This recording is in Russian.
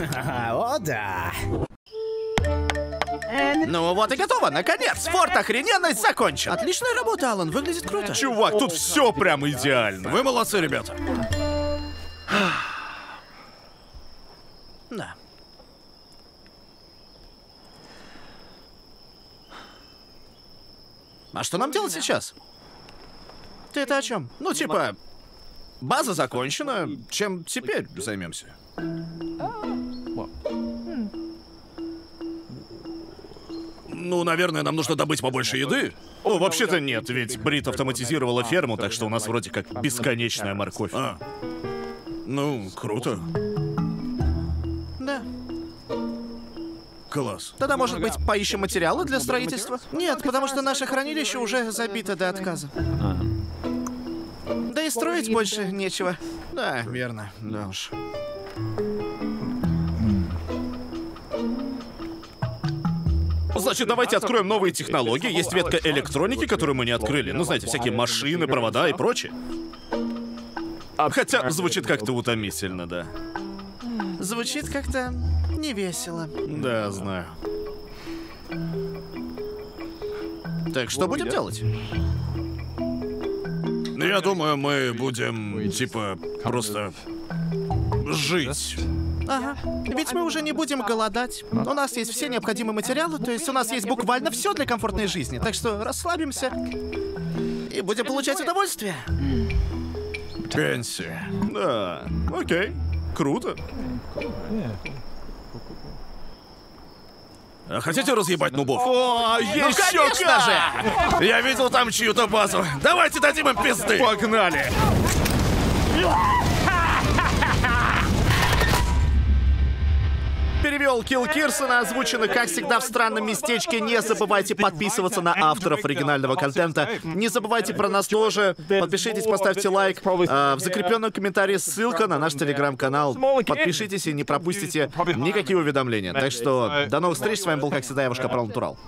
О, да. Ну вот и готово, наконец! Форт охрененность закончен! Отличная работа, Алан. Выглядит круто. Чувак, тут все прям идеально. Вы молодцы, ребята. Да. А что нам делать сейчас? Ты это о чем? Ну, типа, база закончена. Чем теперь займемся? Ну, наверное, нам нужно добыть побольше еды. О, вообще-то нет, ведь Брит автоматизировала ферму, так что у нас вроде как бесконечная морковь. А. Ну, круто. Да. Класс. Тогда, может быть, поищем материалы для строительства? Нет, потому что наше хранилище уже забито до отказа. Да и строить больше нечего. Да, верно. Да уж. Значит, давайте откроем новые технологии. Есть ветка электроники, которую мы не открыли. Ну, знаете, всякие машины, провода и прочее. Хотя звучит как-то утомительно, да. Звучит как-то невесело. Да, знаю. Так что будем делать? Я думаю, мы будем, типа, просто жить. Ага. Ведь мы уже не будем голодать. У нас есть все необходимые материалы, то есть у нас есть буквально все для комфортной жизни. Так что расслабимся и будем получать удовольствие. Пенсия. Да, окей. Круто. А хотите разъебать нубов? О, еще Ну, конечно! Я видел там чью-то базу. Давайте дадим им пизды. Погнали. Перевел Килл Кирсона, озвучено, как всегда, в странном местечке. Не забывайте подписываться на авторов оригинального контента. Не забывайте про нас тоже. Подпишитесь, поставьте лайк. А, в закрепленном комментарии ссылка на наш телеграм-канал. Подпишитесь и не пропустите никакие уведомления. Так что до новых встреч. С вами был, как всегда, я ваш Капрал Натурал.